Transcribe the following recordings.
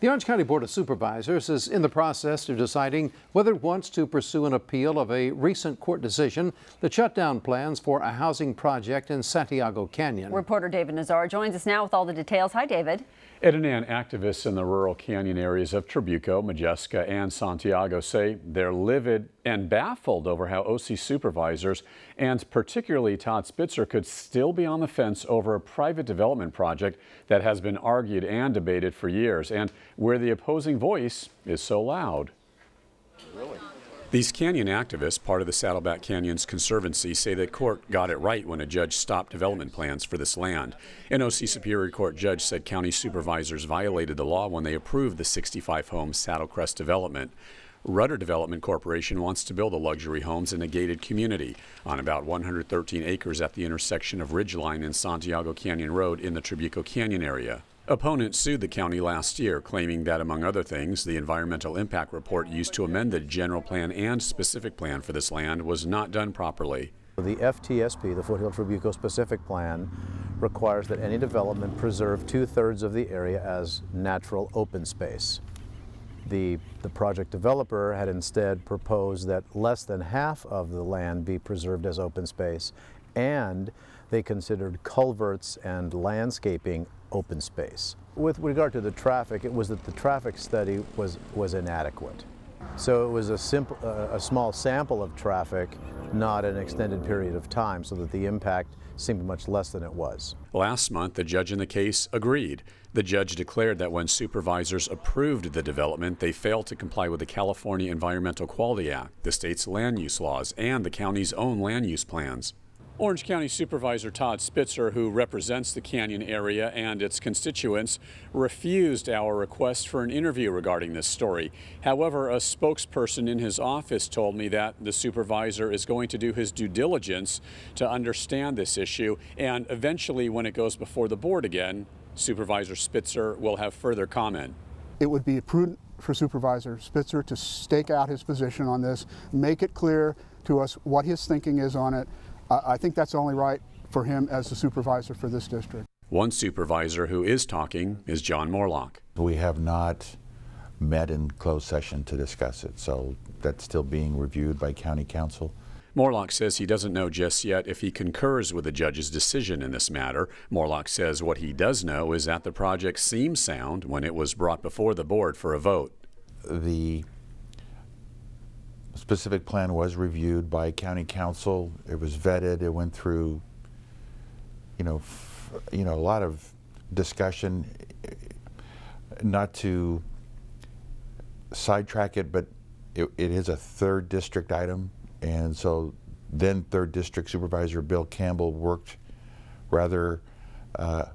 The Orange County Board of Supervisors is in the process of deciding whether it wants to pursue an appeal of a recent court decision that shut down plans for a housing project in Santiago Canyon. Reporter David Nazar joins us now with all the details. Hi, David. Ed and Ann activists in the rural canyon areas of Trabuco, Modjeska, and Santiago say they're livid and baffled over how OC supervisors and particularly Todd Spitzer could still be on the fence over a private development project that has been argued and debated for years and where the opposing voice is so loud. Really? These canyon activists, part of the Saddleback Canyons Conservancy, say the court got it right when a judge stopped development plans for this land. An OC Superior Court judge said county supervisors violated the law when they approved the 65 home Saddle Crest development. Rutter Development Corporation wants to build the luxury homes in a gated community on about 113 acres at the intersection of Ridgeline and Santiago Canyon Road in the Trabuco Canyon area. Opponents sued the county last year, claiming that, among other things, the environmental impact report used to amend the general plan and specific plan for this land was not done properly. The FTSP, the Foothill Trabuco Specific Plan, requires that any development preserve two-thirds of the area as natural open space. The, the project developer had instead proposed that less than half of the land be preserved as open space and they considered culverts and landscaping open space. With regard to the traffic, it was that the traffic study was, was inadequate. So it was a, simple, uh, a small sample of traffic, not an extended period of time, so that the impact seemed much less than it was. Last month, the judge in the case agreed. The judge declared that when supervisors approved the development, they failed to comply with the California Environmental Quality Act, the state's land use laws, and the county's own land use plans. Orange County Supervisor Todd Spitzer, who represents the Canyon area and its constituents, refused our request for an interview regarding this story. However, a spokesperson in his office told me that the supervisor is going to do his due diligence to understand this issue, and eventually, when it goes before the board again, Supervisor Spitzer will have further comment. It would be prudent for Supervisor Spitzer to stake out his position on this, make it clear to us what his thinking is on it, I think that's only right for him as the supervisor for this district. One supervisor who is talking is John Moorlach. We have not met in closed session to discuss it, so that's still being reviewed by county counsel. Moorlach says he doesn't know just yet if he concurs with the judge's decision in this matter. Moorlach says what he does know is that the project seemed sound when it was brought before the board for a vote. The specific plan was reviewed by county counsel. It was vetted. It went through, you know, you know, a lot of discussion. Not to sidetrack it, but it, it is a third district item, and so then third district supervisor Bill Campbell worked rather uh,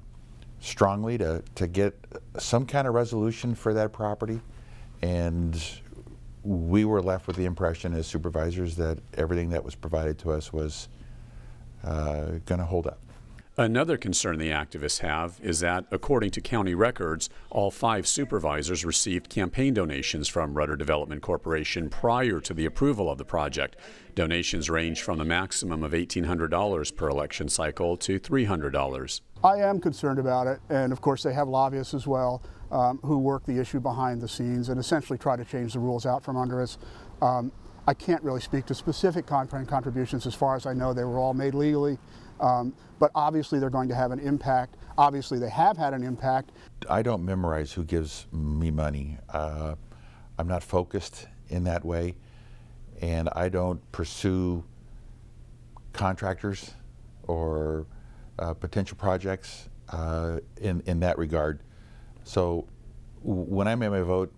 strongly to, to get some kind of resolution for that property and we were left with the impression as supervisors that everything that was provided to us was uh, going to hold up. Another concern the activists have is that, according to county records, all five supervisors received campaign donations from Rutter Development Corporation prior to the approval of the project. Donations range from the maximum of $1,800 per election cycle to $300. I am concerned about it, and of course, they have lobbyists as well um, who work the issue behind the scenes and essentially try to change the rules out from under us. Um, I can't really speak to specific contributions. As far as I know, they were all made legally. Um, but obviously they're going to have an impact. Obviously they have had an impact. I don't memorize who gives me money. Uh, I'm not focused in that way, and I don't pursue contractors or potential projects uh, in, in that regard. So when I made my vote,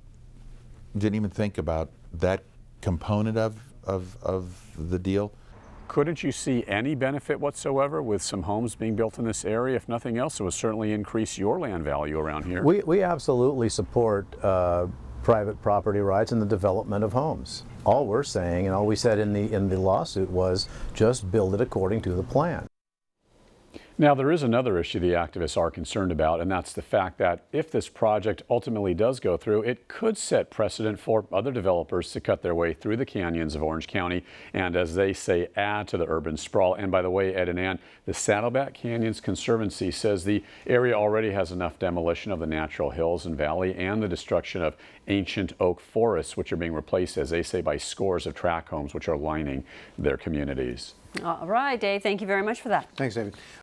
didn't even think about that component of, of, of the deal. Couldn't you see any benefit whatsoever with some homes being built in this area? If nothing else, it would certainly increase your land value around here. We, we absolutely support uh, private property rights and the development of homes. All we're saying and all we said in the, in the lawsuit was just build it according to the plan. Now, there is another issue the activists are concerned about, and that's the fact that if this project ultimately does go through, it could set precedent for other developers to cut their way through the canyons of Orange County and, as they say, add to the urban sprawl. And by the way, Ed and Ann, the Saddleback Canyons Conservancy says the area already has enough demolition of the natural hills and valley and the destruction of ancient oak forests, which are being replaced, as they say, by scores of tract homes, which are lining their communities. All right, Dave, thank you very much for that. Thanks, David.